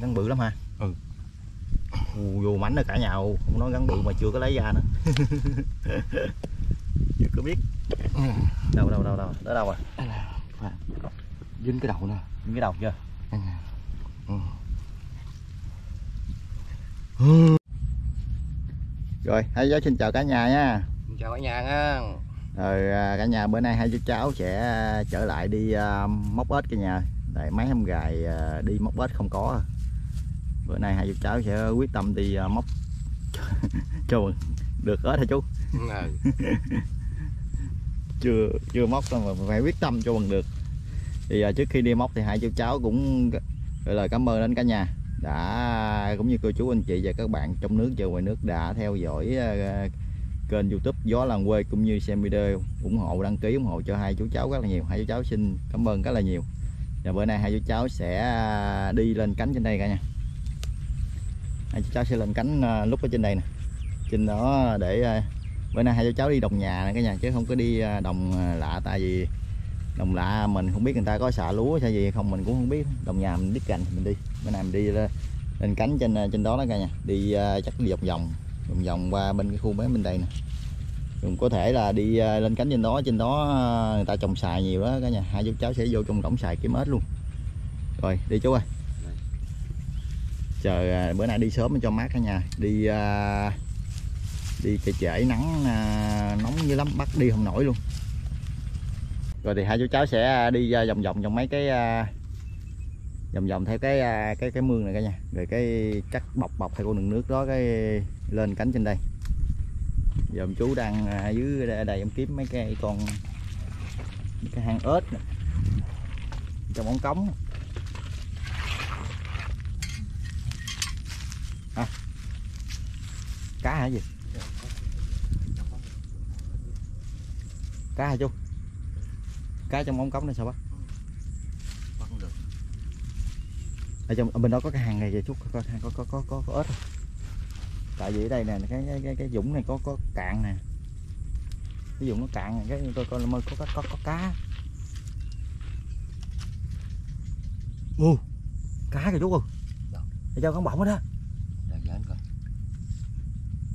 gắn bự lắm ha. Ừ. Ù, vô mảnh rồi cả nhà không nói gắn bự mà chưa có lấy ra nữa. Chưa có biết. Đâu đâu đâu đâu đó đâu à dính cái đầu nè. Nhìn cái đầu chưa? Ừ. rồi hai cháu xin chào cả nhà nha. Chào cả nhà nha. Rồi à, cả nhà bữa nay hai chú cháu sẽ à, trở lại đi à, móc ếch cả nhà. Tại mấy hôm gài à, đi móc ếch không có bữa nay hai chú cháu sẽ quyết tâm đi à, móc cho được ếch hả chú? Ừ. chưa chưa móc đâu mà phải quyết tâm cho bằng được. Thì à, trước khi đi móc thì hai chú cháu cũng gửi lời cảm ơn đến cả nhà. Đã cũng như cô chú anh chị và các bạn trong nước và ngoài nước đã theo dõi à, kênh youtube gió làng quê cũng như xem video ủng hộ đăng ký ủng hộ cho hai chú cháu rất là nhiều. Hai chú cháu xin cảm ơn rất là nhiều. Và bữa nay hai chú cháu sẽ đi lên cánh trên đây cả nhà hai cháu sẽ lên cánh ờ, lúc ở trên đây nè. Trên đó để ờ, bữa nay hai cháu cháu đi đồng nhà nè cả nhà chứ không có đi ờ, đồng lạ. Tại vì đồng lạ mình không biết người ta có xạ lúa hay gì không mình cũng không biết. Đồng nhà mình biết cành thì mình đi. Bữa nay mình đi lên, cánh trên trên đó đó cả nhà. Đi chắc đi vòng vòng vòng vòng qua bên cái khu mấy bên đây nè. Cũng có thể là đi lên cánh trên đó. Trên đó người ta trồng xài nhiều đó cả nhà. Hai chú cháu sẽ vô trong cổng xài kiếm ếch luôn. Rồi đi chú ơi chờ à, bữa nay đi sớm cho mát cả nhà. Đi à, đi trễ trễ nắng à, nóng như lắm bắt đi không nổi luôn. Rồi thì hai chú cháu sẽ à, đi à, vòng vòng trong mấy cái à, vòng vòng theo cái à, cái cái mương này cả nhà. Rồi cái cắt bọc bọc theo con đường nước đó cái lên cánh trên đây. Giờ ông chú đang à, dưới à, đây, đây em kiếm mấy cái con mấy cái hang ếch này, trong ống cống à. cá hả gì? Cá hả chú. Cá trong ống cống này sao bác? Ở trong ở bên đó có cái hàng này kìa chú có có có có có, có, có ếch không? tại vì ở đây nè cái cái cái, cái dũng này có có cạn nè. Cái dũng nó cạn cái coi coi mới có có có, có cá. Ô cá kìa chú ơi. Cho con bọng đó để lên coi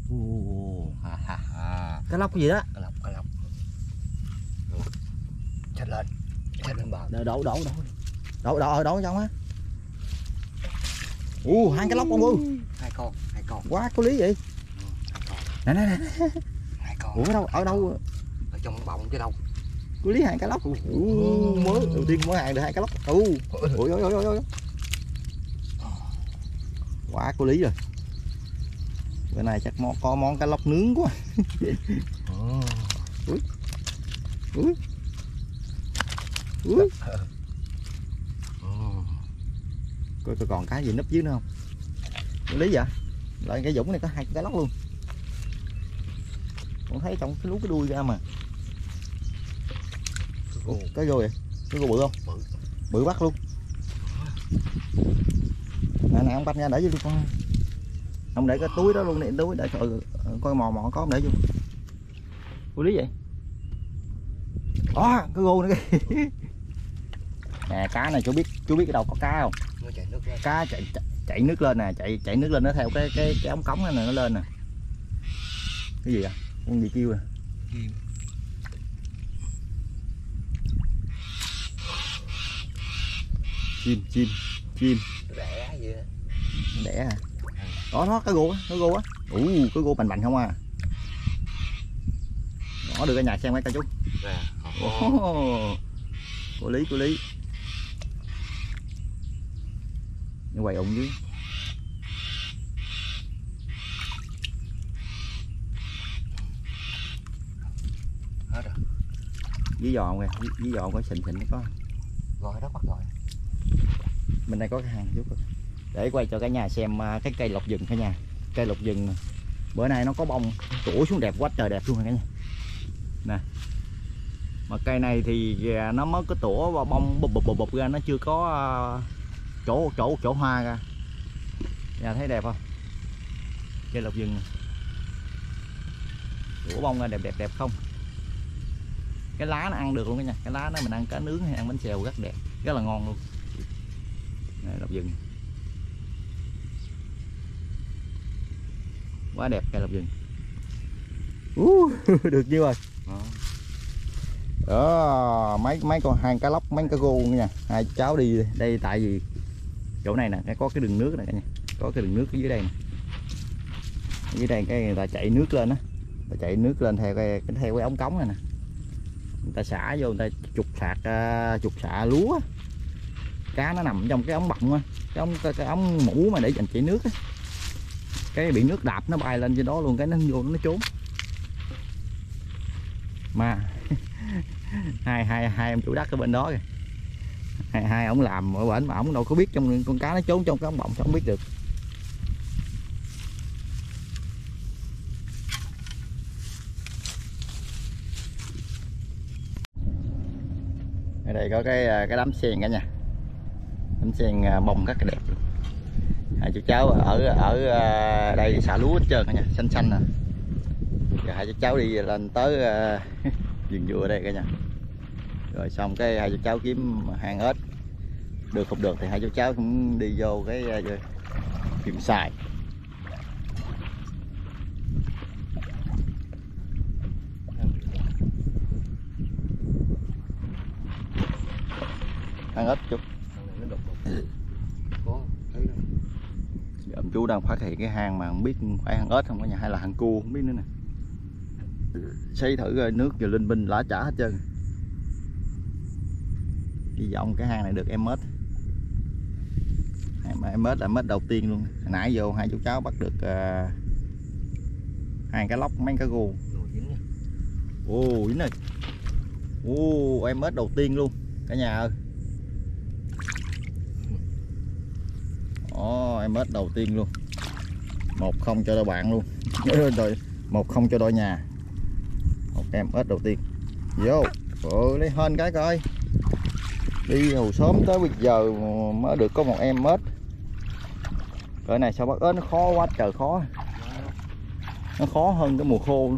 ô ha ha ha cá lóc cái gì đó. Cá lóc cá lóc. Chết lên chết lên bờ. Đổ đổ đổ. Đổ đổ đổ trong á. Ô hai cái lóc con ơi hai con hai con. Quá có lý vậy. Ừ, nè nè nè. hai con. Ủa đâu ở đâu? Ở trong bọng chứ đâu. Có lý hai cái lóc. Ủa, mới đầu tiên mới hàng được hai cái lóc. Ủa ủa ủa ủa quá có lý rồi bữa nay chắc món có món cá lóc nướng quá. Úi. Úi. Ừ. coi coi còn cái gì núp dưới nữa không? Có lý vậy? Lại cái dũng này có hai cái lóc luôn. Con thấy trong cái lú cái đuôi ra mà. Ủa, cái rồi cái gô bự không? Bự. bự bắt luôn. Nè nè ông bắt nha để vô con ông để cái túi đó luôn đi túi để coi coi mò mò có không để vô. Có lý vậy? Đó cái gô này kìa. Nè cá này chú biết chú biết cái đâu có cá không? Chạy cá chạy chạy, chạy nước lên nè chạy chạy nước lên nó theo cái cái cái ống cống này nó lên nè. Cái gì à con gì kêu à Chim. chim chim đẻ gì đẻ à đó đó cái gô á cái gô á. Ủ cái gô bành bành không à. Đó được cả nhà xem mấy coi chú Ồ, có lý có lý. Nó quay ụng dưới hết rồi. Dưới giò kìa? Dưới, dưới giò có xịn xịn có. Rồi đó bắt rồi. Bên đây có cái hàng chút để quay cho cả nhà xem à, cái cây lộc rừng cả nhà. Cây lộc rừng, bữa nay nó có bông, tủa xuống đẹp quá, trời đẹp luôn cả nhà. Nè, mà cây này thì à, nó mới có tủa và bông bụp bụp bụp bụp ra, nó chưa có à, chỗ chỗ chỗ hoa ra. Nhà thấy đẹp không? Cây lộc rừng. Tủa bông ra đẹp đẹp đẹp không? Cái lá nó ăn được luôn cả nhà. Cái lá nó mình ăn cá nướng hay ăn bánh xèo rất đẹp, rất là ngon luôn. Này lộc rừng. Quá đẹp cây lộc rừng. Uh, được nhiêu rồi? Đó. mấy mấy con hai cá lóc mấy cá gô nha. Hai cháu đi đây tại vì chỗ này nè có cái đường nước này cả nhà có cái đường nước ở dưới đây nè. Dưới đây cái người ta chạy nước lên á. Ta chạy nước lên theo cái theo cái ống cống này nè. Người ta xả vô người ta trục sạc uh, trục xạ lúa. Cá nó nằm trong cái ống bọng á. Cái ống cái, cái ống mũ mà để dành chảy nước á cái bị nước đạp nó bay lên trên đó luôn, cái nó vô, nó trốn. Mà, hai hai hai em chủ đất ở bên đó kìa. Hai hai ông làm ở bển mà ông đâu có biết trong con cá nó trốn trong cái ống bọng, sao không biết được. Ở đây có cái à, cái đám sen cả nha đám sen à, bông rất là đẹp luôn hai chú cháu ở ở à, đây xả lúa hết trơn cả nha xanh xanh nè giờ hai chú cháu đi lên tới à, vườn dừa đây cả nhà. Rồi xong cái hai chú cháu kiếm hang ếch được không được thì hai chú cháu cũng đi vô cái à, kiếm xài. Hang ếch chút Thằng này nó đục đục. Có, thấy đâu. Giờ đang phát hiện cái hang mà không biết phải hang ếch không có nhà hay là hang cua không biết nữa nè. Xây thử rồi nước rồi linh binh lá chả hết trơn. Hy vọng cái hang này được em ếch. Em- em ếch là mết đầu tiên luôn. Hồi nãy vô hai chú cháu bắt được uh, hai cái lóc mấy cái gù. Dính ồ dính rồi. Ồ em ếch đầu tiên luôn. Cả nhà ơi. Ồ, em ếch đầu tiên luôn. Một không cho đôi bạn luôn. Rồi một không cho đôi nhà. Một em ếch đầu tiên. Vô. Ừ, lấy hên cái coi. Đi hồi sớm tới bây giờ mới được có một em ếch cỡ này sao bắt ếch nó khó quá trời khó. Nó khó hơn cái mùa khô.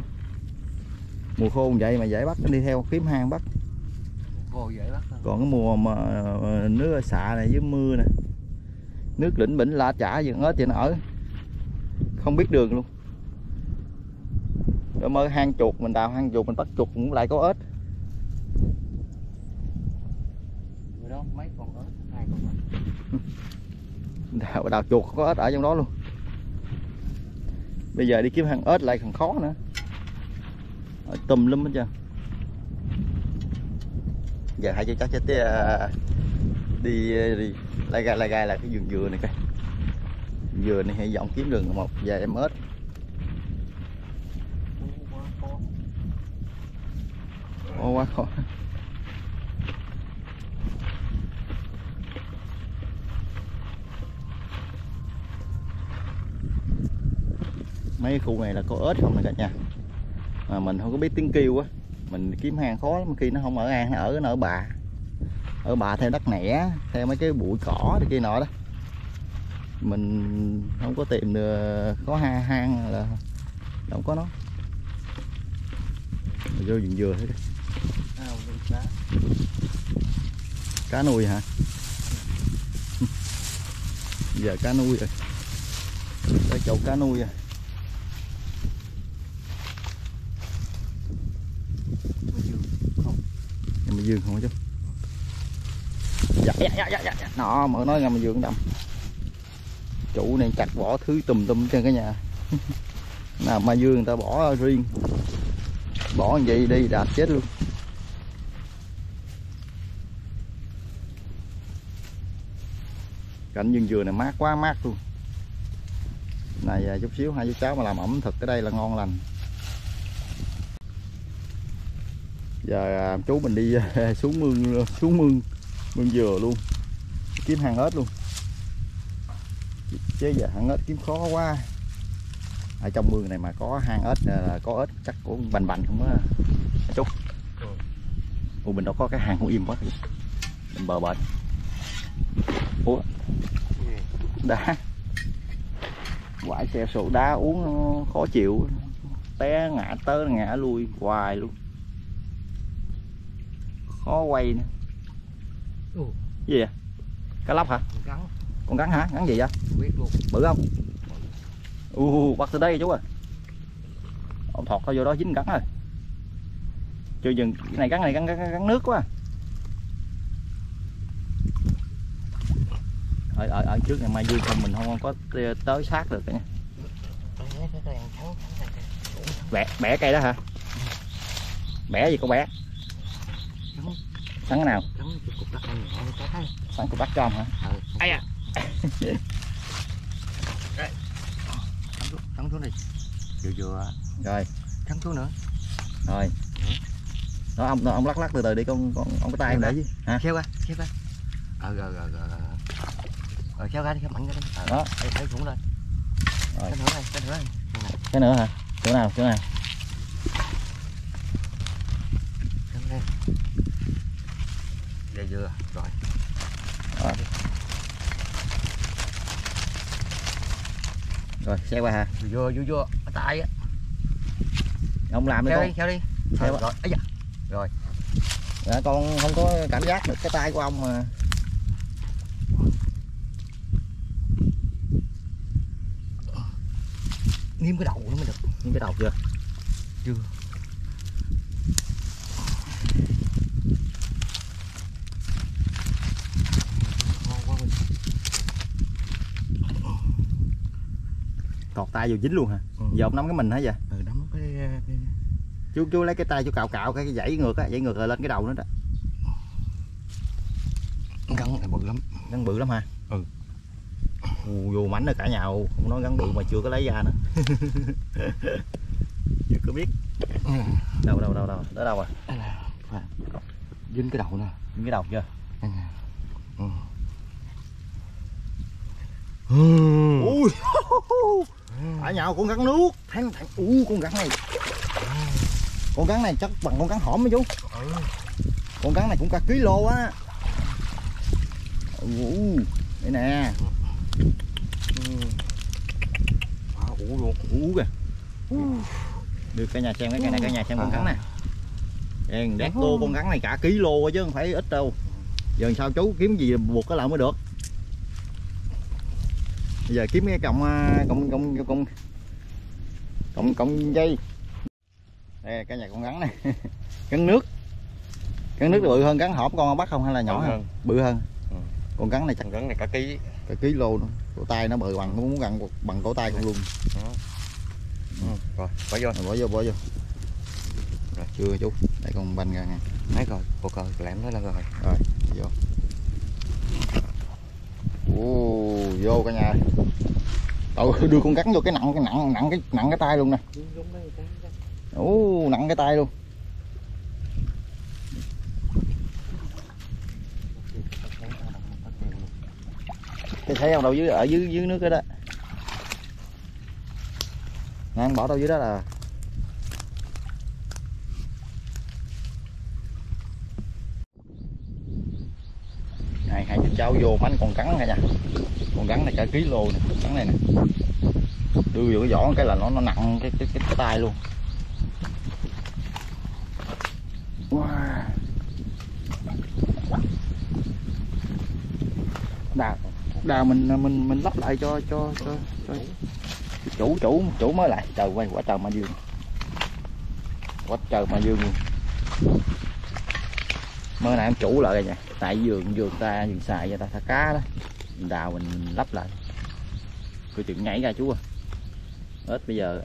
Mùa khô vậy mà dễ bắt nó đi theo kiếm hang bắt còn cái mùa mà ờ, nước xạ này với mưa nè nước lĩnh bỉnh la chả gì ếch thì nó ở. Không biết đường luôn. Rồi mơ hang chuột mình đào hang chuột mình bắt chuột cũng lại có ếch. Người đó mấy con ớt, hai con ớt. đào, đào chuột có ếch ở trong đó luôn. Bây giờ đi kiếm hang ếch lại còn khó nữa. Ở tùm lum hết trơn. Giờ hai chú cháu sẽ à, đi, đi lai gai lai gai là cái vườn dừa này coi. Dừa này hy vọng kiếm rừng một vài em ếch. Khó. Ô, quá khó. Mấy khu này là có ếch không này cả nhà? Mà mình không có biết tiếng kêu á. Mình kiếm hang khó lắm, khi nó không ở an nó ở nó ở bà ở bạ theo đất nẻ theo mấy cái bụi cỏ này kia nọ đó mình không có tìm được có hang hang là không có nó Mình vô vườn dừa nuôi cá. cá nuôi hả giờ cá nuôi rồi tới chỗ cá nuôi rồi. Không. ngầm dương không chứ dạ dạ dạ dạ dạ, dạ. nó mở nói ngầm dương đâm chủ này chặt bỏ thứ tùm tùm trên cái nhà. Nào mà dương người ta bỏ riêng. Bỏ như vậy đi đạp chết luôn. Cảnh vườn dừa này mát quá mát luôn. Này à, chút xíu hai chú cháu mà làm ẩm thực ở đây là ngon lành. Giờ à, chú mình đi xuống mương xuống mương mương dừa luôn. Kiếm hàng ếch luôn. Chứ giờ hàng ếch kiếm khó quá. Ở trong mương này mà có hang ếch là có ếch chắc cũng bành bành không á. Chú ủa mình đâu có cái hàng không im quá mình bờ bệt ủa. Đá. Quải xe sổ đá uống ờ, khó chịu. Té ngã tới ngã lui hoài luôn. Khó quay nữa Ồ. gì vậy? Cá lóc hả? Con Gắn. con rắn hả? Rắn gì vậy? Biết luôn. bự không? U bắt từ đây chú à. Ông thọt thôi vô đó dính cắn rồi. Chưa dừng. Cái này cắn này cắn, cắn, cắn nước quá ở ở ở trước này mai dương không mình không có tới sát được nha bẻ bẻ cây đó hả? Bẻ gì con bẻ sắn cái nào? Sắn cục đất cho ông hả? Ai à? Thắng xuống đi. Vừa vừa rồi. Thắng xuống nữa. Rồi. Đó ông ông lắc lắc từ từ đi con con ông có tay em để chứ hả? Xéo qua Xéo qua Ờ rồi rồi rồi rồi. Xéo ra đi, mạnh ra đi. Ờ, Đó. Thấy thấy xuống lên. Rồi. Cái nữa đây, cái nữa đây cái nữa hả? Chỗ nào chỗ nào Cái nữa đây Đây vừa Rồi. Rồi. Xe qua hả? Vừa vừa vừa Ở tay á. Ông làm đi con. đi, xéo đi. Xéo Ờ, á. Rồi, ấy da. Dạ, con không có cảm giác được cái tay của ông mà. Niêm cái đầu nó mới được. Những cái đầu chưa? Chưa Ngon quá mình cọt tay vô dính luôn hả? Ừ. giờ ông nắm cái mình hả vậy? Ừ, nắm cái, cái chú chú lấy cái tay chú cào cào cái dãy ngược á dãy ngược rồi lên cái đầu nữa đó. Gắn này bự lắm. Gắn bự lắm hả? Ừ. Ù, vô mảnh rồi cả nhà không nói gắn bự mà chưa có lấy ra nữa. Chưa có biết. Ừ. đâu đâu đâu đâu đó đâu à là phải dính cái đầu nè. Những cái đầu chưa? Nè. Ừ. ui ở nhà con gắn nước. Thằng thằng u, con gắn này. Con gắn này chắc bằng con gắn hổm mấy chú. Ừ. con gắn này cũng cả ký lô á. U đây nè. U ủ luôn u kìa. Được cả nhà xem, cái này, cả nhà xem con gắn nè. Đèn đét tô con gắn này cả ký lô chứ, không phải ít đâu. Giờ sao chú kiếm gì buộc cái lại mới được bây giờ kiếm cái cọng à, cọng cọng cọng cọng cọng dây. Đây cả nhà con gắn này. Gắn nước. Gắn nước là bự hơn gắn hộp con bắt không? Hay là nhỏ hơn? hơn. bự hơn. Ừ. con gắn này chắc Thằng gắn này cả ký. cả ký lô nữa cổ tay nó bự bằng muốn gần bằng cổ tay con luôn. Ừ. Rồi, bỏ vô. Rồi bỏ vô bỏ vô. Rồi. chưa chú. Đây con banh ra nè. Thấy rồi, coi, lẹm nó lên rồi. Rồi vô Ồ, vô cả nhà. Ừ, đưa con gắn vô cái nặng cái nặng nặng cái nặng cái tay luôn nè. Ồ, nặng cái tay luôn. Cái thấy không? Đâu dưới ở dưới dưới nước cái đó. Nè anh bỏ đâu dưới đó là trao vô bánh con cắn này nha. Con cắn này cả ký lô nè cắn này nè. Đưa vô cái vỏ cái là nó nó nặng cái cái cái, cái tay luôn. Wow. đào đào mình mình mình lắp lại cho cho cho, cho chủ chủ chủ mới lại. Trời quay quả trời mà dương. Quá trời mà dương luôn. Mới nãy em chủ lại rồi nha tại vườn vườn ta vườn xài cho ta thả cá đó. Mình đào mình lắp lại. Coi chừng nhảy ra chú à. Ếch bây giờ.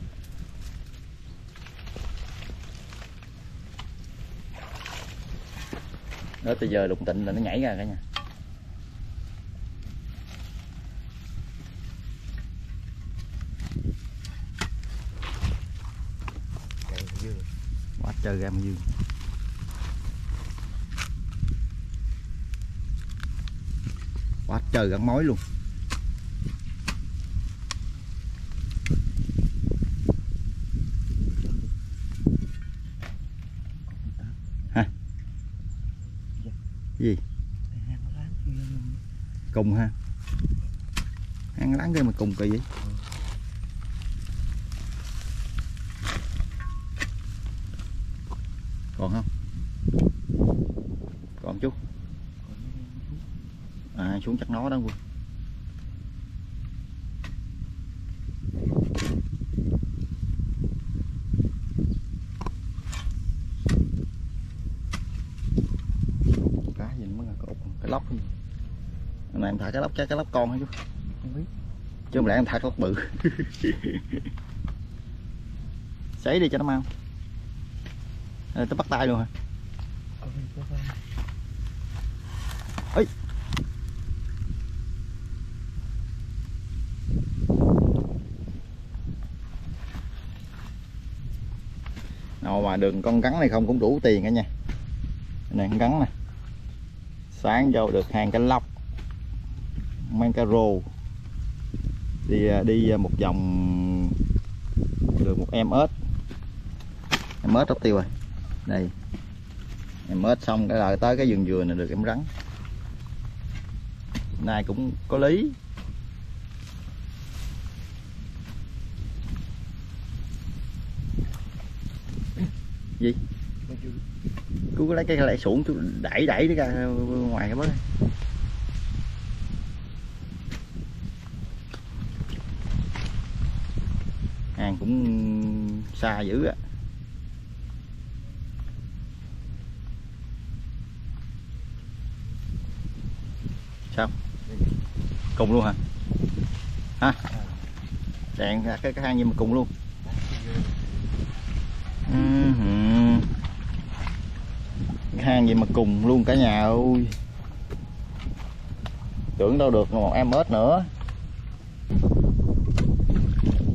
Ếch bây giờ đụng tịnh là nó nhảy ra cả nhà. Dư. quá trời ra ma dương quá trời gắn mối luôn. Hả gì? Cùng ha. Ăn láng cái mà cùng kỳ vậy? Còn không còn chút à xuống chắc nó đó luôn thả cá lóc chắc cái lóc con hả chú không biết. Chứ không lẽ em thả cá lóc bự. Sấy đi cho nó mau. À, tới bắt tay luôn hả? Ấy nào mà đường con cắn này không cũng đủ tiền cả nha. Này con cắn nè. Sáng vô được hàng cá lóc mang đi à, đi à, một vòng được một em ớt em ớt rất tiêu rồi. Đây. Em ớt xong cái là tới cái vườn dừa này được em rắn. Nay cũng có lý. Gì? Cứ lấy cái lại xuống chú đẩy đẩy nó ra ngoài cái bớt cũng xa dữ á. Sao? Cùng luôn hả? Hả? Đèn ra cái, cái hang gì mà cùng luôn? Cái hang gì mà cùng luôn cả nhà ơi. Tưởng đâu được một em ếch nữa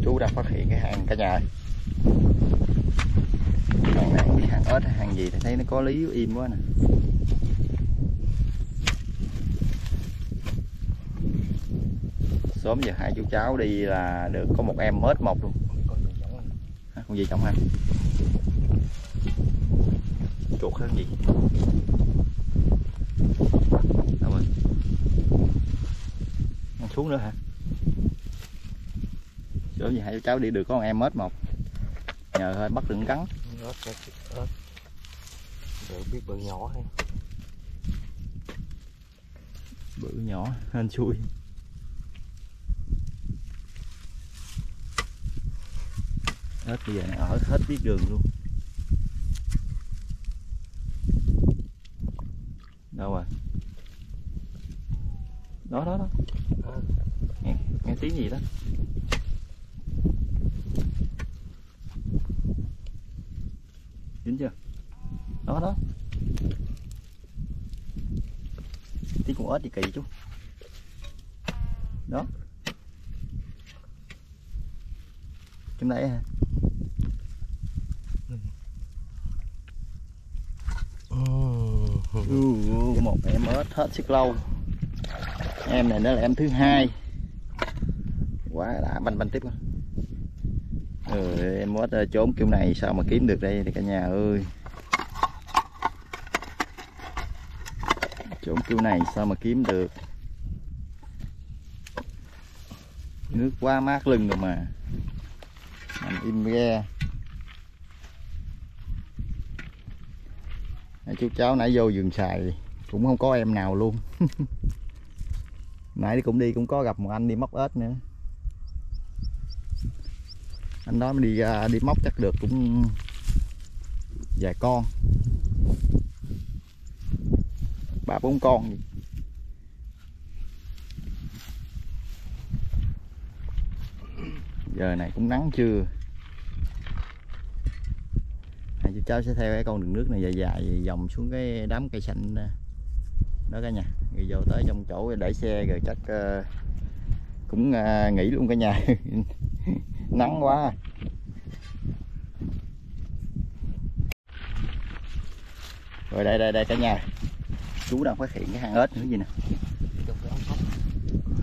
chú đã phát hiện cái hàng cả nhà hàng này không biết hàng ớt hay hàng gì thì thấy nó có lý im quá nè. Sớm giờ hai chú cháu đi là được có một em mết một luôn. Hả, con gì trong hả chuột hơn gì? Đâu rồi? Xuống nữa hả? Sớm giờ hai cháu đi được có một em ớt một. Nhờ hơi bắt đừng cắn để biết bự nhỏ hay. Bự nhỏ hên xui. Ớt bây giờ này ở hết biết đường luôn. Đâu rồi? Đó đó đó. Ờ. nghe, nghe tiếng gì đó dính chưa đó đó con ếch gì kỳ chú đó. Trong đây hả Ừ, một em ếch hết sức lâu. Em này nó là em thứ hai. Quá đã banh banh tiếp quá ừ, em ếch ờ, trốn kiểu này sao mà kiếm được đây thì cả nhà ơi chỗ kiểu này sao mà kiếm được? Nước quá mát lưng rồi mà. Nằm im ghe. Nãy chú cháu nãy vô vườn xài cũng không có em nào luôn. Nãy cũng đi cũng có gặp một anh đi móc ếch nữa. Anh đó mới đi đi móc chắc được cũng vài con ba bốn con. Gì. giờ này cũng nắng chưa? Hai chú cháu sẽ theo cái con đường nước này dài dài vòng xuống cái đám cây xanh đó, cả nhà. Rồi vô tới trong chỗ để xe rồi chắc uh, cũng uh, nghỉ luôn cả nhà. Nắng quá. Rồi đây đây đây cả nhà chú đang phát hiện cái hang ếch nữa gì nè?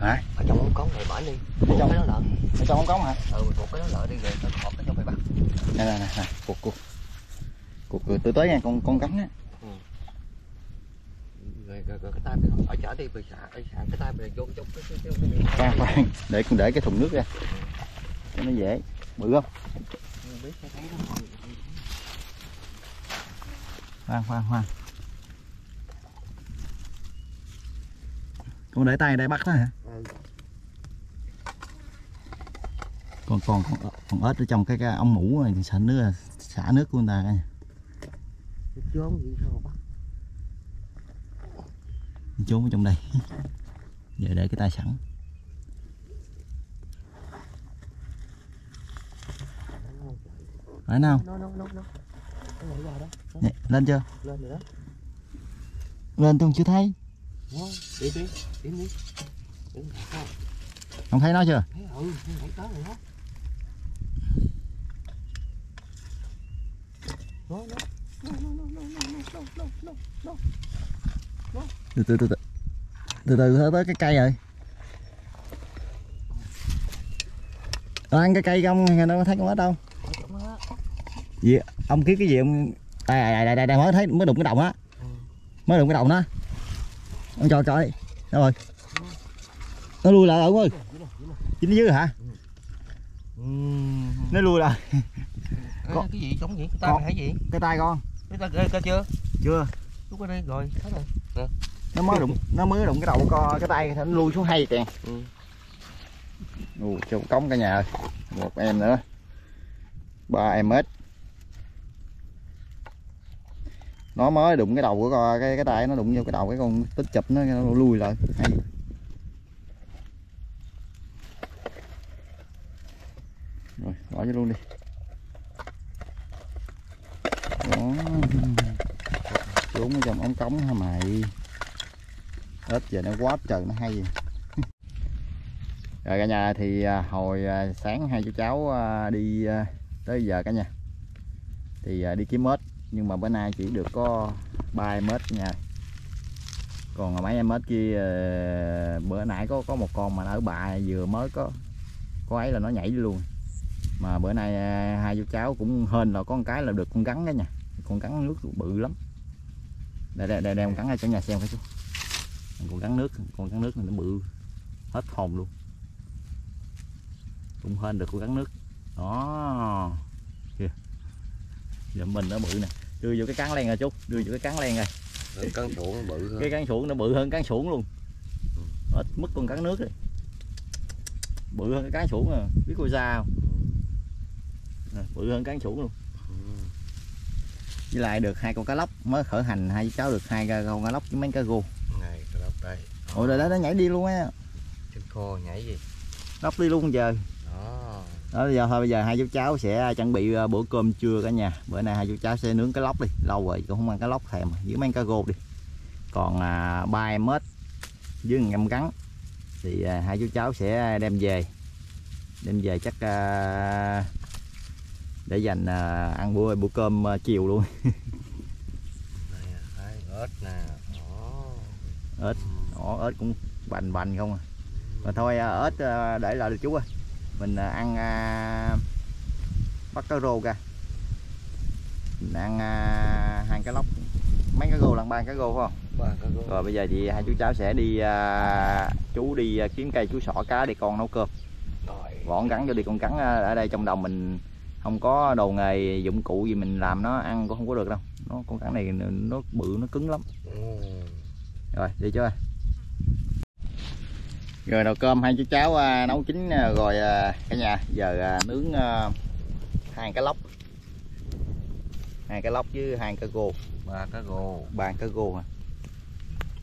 Hả? Ở trong ống cống này bển đi. Ở trong- cái đó lợn ở trong ống cống hả? Ừ một cái đó lợn đi rồi tao hộp cái trong phải bắt. Nè nè nè cục cục cục từ từ tới nha con con cắn á. Rồi, rồi, rồi cái tay ở chở đi về xả xả cái tay vô trong cái cái cái cái khoan khoan để con để cái thùng nước ra. Cho nó dễ. Bự không? Nó khoan khoan khoan con để tay đây bắt đó hả? Ừ. còn còn còn, còn ếch ở trong cái, cái ống mũ này xả nước xả nước của người ta cả chốn gì sao bắt? Trốn ở trong đây. Giờ để cái tay sẵn. Phải nào nó nó nó nó. Lên chưa? Lên rồi đó. Lên tôi chưa thấy Ngon, đi đi, đi. Không. Thấy nó chưa? Thấy ừ, thấy có rồi đó. Nó từ từ từ từ từ từ tới cái cây rồi nó ăn cái cây không nó có thấy con ếch đâu gì ông kiếm cái gì ông đây đây đây đây mới thấy mới đụng cái đồng á, mới đụng cái đồng đó ông cho coi đâu rồi. Nó lui lại rồi ông ơi. Chính dưới rồi hả? Nó lui lại. Có... cái gì? Giống vậy? Cái tay Con- gì? cái tay con. Cái tay ghê cơ chưa? Chưa. Lúc ở đây rồi thấy rồi. Nó mới đụng nó mới đụng cái đầu con cái tay nó lui xuống hay kìa. Ừ. Ồ, cho cống cả nhà ơi. một em nữa. Ba em hết nó mới đụng cái đầu của con, cái cái tay nó đụng vô cái đầu cái con tích chụp nó nó lùi lại. Hay. Rồi, bỏ vô luôn đi. Đó. Xuống cái trong ống cống hả mày? Ít giờ nó quá trời nó hay. Vậy. rồi cả nhà thì à, hồi à, sáng hai chú cháu à, đi tới giờ cả nhà. Thì đi kiếm ếch nhưng mà bữa nay chỉ được có ba mét nha. Còn mấy em mét kia ờ, bữa nãy có có một con mà ở bạ vừa mới có có ấy là nó nhảy luôn. Mà bữa nay ờ, hai chú cháu cũng hên là có một cái là được con gắn đó nha con gắn nước bự lắm. Đây đây đây, đây con gắn ở chỗ nhà xem phải chú. Con gắn nước con gắn nước này nó bự hết hồn luôn. Cũng hên được con gắn nước. Đó. Kìa. Giờ mình nó bự nè đưa vô cái cán len rồi chú. Đưa vô cái cán len rồi. Cái cân ruộng bự hơn. Cái cán xuồng nó bự hơn cán xuồng luôn. Hết mất con cán nước rồi. Bự hơn cái cán xuồng à. Biết cô ra không? Nè, bự hơn cán xuồng luôn. Ừ. với lại được hai con cá lóc mới khởi hành. Hai cháu được hai con cá lóc với mấy cá gô này cái lóc đây. Ôi rồi đó nó nhảy đi luôn á. Chân khô nhảy gì? Lóc đi luôn giờ đó giờ thôi bây giờ hai chú cháu sẽ chuẩn bị ờ, bữa cơm trưa cả nhà. Bữa nay hai chú cháu sẽ nướng cái lóc đi. Lâu rồi cũng không ăn cá lóc thèm với mấy cá gô đi. Còn à, ba em mết với em gắn thì à, hai chú cháu sẽ đem về. Đem về chắc à, để dành à, ăn bữa bữa cơm à, chiều luôn. Ớt nè đó ếch cũng bành bành không à. Mà thôi à, ếch à, để lại đi chú ơi mình à, ăn à, bắt cá rô ra mình ăn à, hai cái lóc. Mấy cái gô lần ba cái gô phải không? Rồi bây giờ thì hai chú cháu sẽ đi à, chú đi à, kiếm cây chú sọ cá để con nấu cơm. Con gắn cho đi con cắn à, ở đây trong đồng mình không có đồ nghề dụng cụ gì mình làm nó ăn cũng không có được đâu. Nó con cắn này nó bự nó cứng lắm. Ừ. rồi đi chưa rồi nồi cơm hai chú cháu à, nấu chín à, rồi à, cả nhà. Giờ nướng hai cái lóc. Hai cái lóc với hai cái gô. Ba cái gỗ ba cái gô à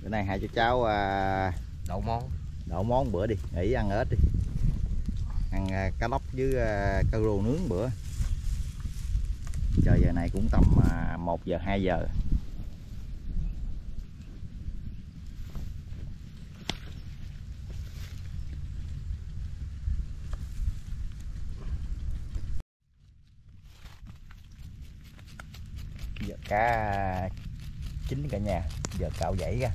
bữa nay hai chú cháu đậu món. đổ món bữa đi nghỉ ăn ếch đi. Ăn cá lóc với cá rô nướng bữa. Trời giờ này cũng tầm à, 1 giờ 2 giờ cá chín cả nhà. Giờ cạo dãy ra.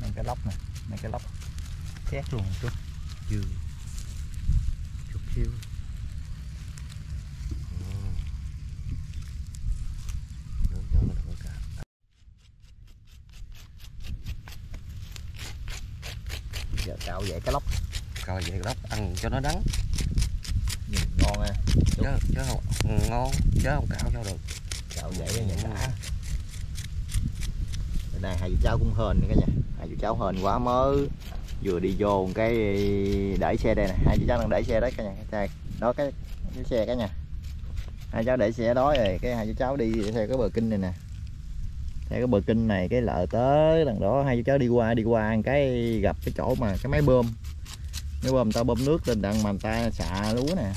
Mấy cái lóc nè mấy cái lóc. Xét luôn một chút. Dư chút cả giờ cạo dãy cái lóc. Coi vậy lóc ăn cho nó đắng. Nhìn ngon ha. Chứ chứ không? Ngon chứ không? Cạo cho được cạo dãy cho nhà xã. Đây này hai chú cháu cũng hên nữa cả nhà. Hai chú cháu hên quá mới. Vừa đi vô một cái để xe đây nè. Hai chú cháu đang để xe đấy cả nhà. Đây, đó cái cái xe cả nhà. Hai cháu để xe đó rồi, cái hai chú cháu đi theo cái bờ kinh này nè. Theo cái bờ kinh này cái lợ tới đằng đó, hai chú cháu đi qua đi qua một cái, gặp cái chỗ mà cái máy bơm. Máy bơm tao bơm nước lên đằng bàn tay xạ lúa nè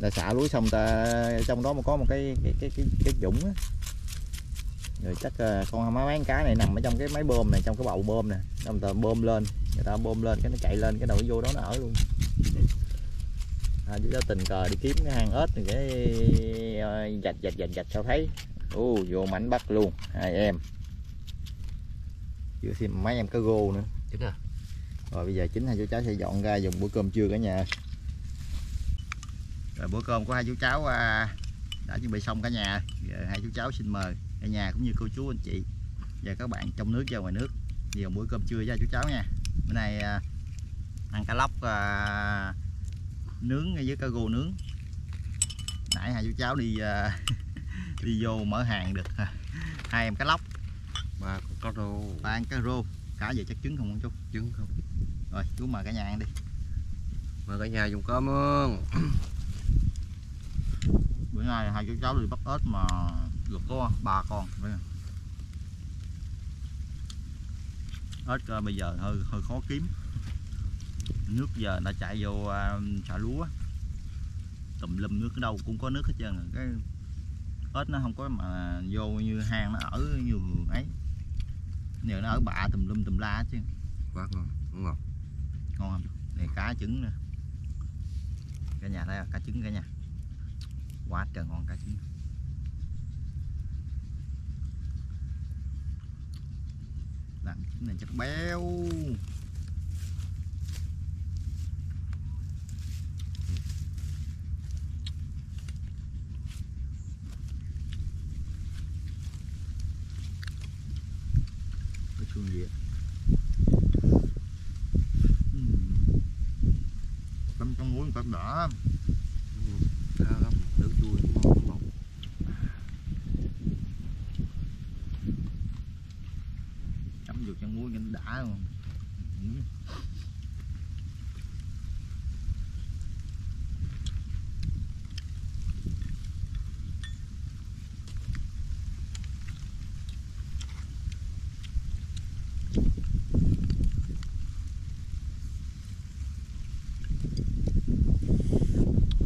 là xạ lúa xong ta trong đó mà có một cái cái cái cái, cái dũng á. Rồi chắc ờ, con mấy mấy cá này nằm ở trong cái máy bơm này trong cái bầu bơm nè. Người ta bơm lên người ta bơm lên cái nó chạy lên cái đầu vô đó nó ở luôn. À, cháu tình cờ đi kiếm cái hang ếch thì cái ờ, dạch dạch dạch dạch sao thấy? Ô vô mảnh bắt luôn hai em. Chưa thêm mấy em cá rô nữa. Chính à? Rồi bây giờ chính hai chú cháu sẽ dọn ra dùng bữa cơm trưa cả nhà rồi bữa cơm của hai chú cháu à, đã chuẩn bị xong cả nhà. Giờ hai chú cháu xin mời cả nhà cũng như cô chú anh chị và các bạn trong nước và ngoài nước về bữa cơm trưa hai chú cháu nha. Bữa nay à, ăn cá lóc à, nướng với cá rô nướng. Nãy hai chú cháu đi đi vô mở hàng được. Hai em cá lóc. Mà con có rô. Ba ăn cá rô. Cả về chắc trứng không con chú? Trứng không. Rồi chú mời cả nhà ăn đi. Mà cả nhà dùng cơm không bữa nay hai chú cháu đi bắt ếch mà được có ba con ếch ờ, bây giờ hơi hơi khó kiếm. Nước giờ đã chạy vô xả lúa. Tùm lum nước ở đâu cũng có nước hết trơn cái ếch nó không có mà vô như hang nó ở như ấy. Giờ nó ở bạ tùm lum tùm la hết chứ. Quá ngon đúng không ngon không? Này cá trứng nè. Cả nhà thấy không? cá trứng cả nhà quá trời ngon cá chín làm chín này chắc béo. Cái chuông gì á Cắm trong muối cắm đỏ cá lắm nước chua cũng ngon đúng không chấm muối cho nó đã luôn Ừ.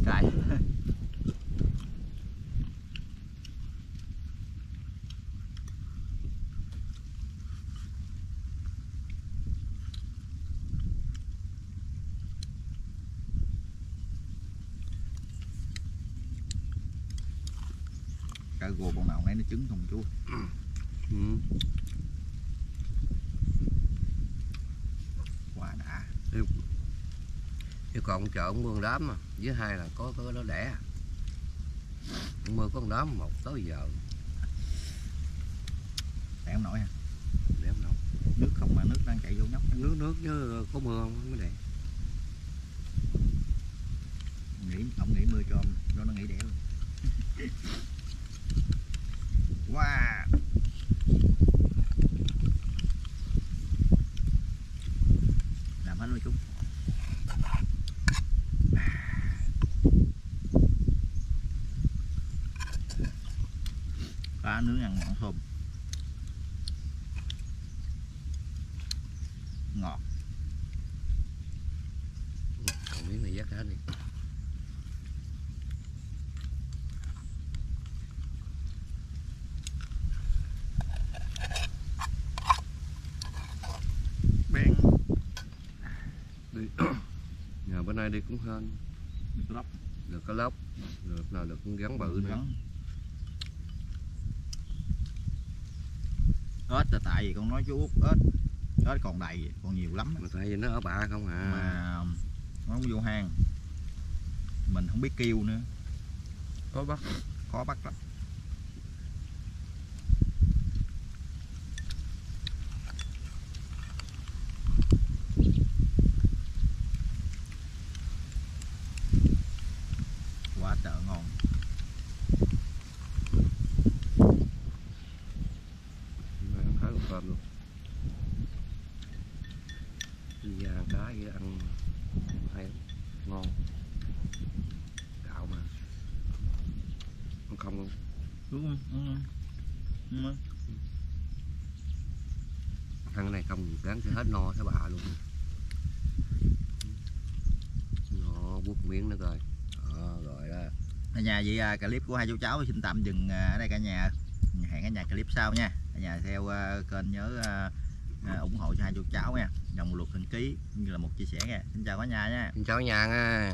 cay cá gồ con nào nấy nó trứng không chú. Ừ. quá đã. Chứ còn chợ ông mương đám mà. Với hai là có có nó đẻ. Ông mưa có con đám một tới giờ. Để em nổi ha. Để ông nấu nước không mà nước đang chạy vô nhóc. Nước nước chứ có mưa không? Mới đẻ nghĩ ông nghĩ mưa cho cho nó nghỉ đẻ luôn wow nay đi cũng hên được lắm được cái lóc. Được nào được con gắn bự nữa. Ếch là tại vì con nói chú út ếch. Ếch còn đầy còn nhiều lắm mà tại vì nó ở bạ không à. Mà nó không vô hang. Mình không biết kêu nữa. Có bắt. Khó bắt lắm quá trời ngon Mà ăn khá là cơm luôn Đi ra cá với ăn hay lắm. ngon gạo mà ăn không luôn đúng không đúng không đúng không ăn này không gắn sẽ hết no thấy bà luôn. Nó buốt miếng nữa coi. Đó, rồi đó. Cả nhà vậy à, clip của hai chú cháu xin tạm dừng à, ở đây cả nhà. Hẹn cả nhà clip sau nha. Cả nhà theo à, kênh nhớ ủng hộ cho hai chú cháu nha. Dòng luật hình ký như là một chia sẻ nha xin chào cả nhà nha. Xin chào nhà nha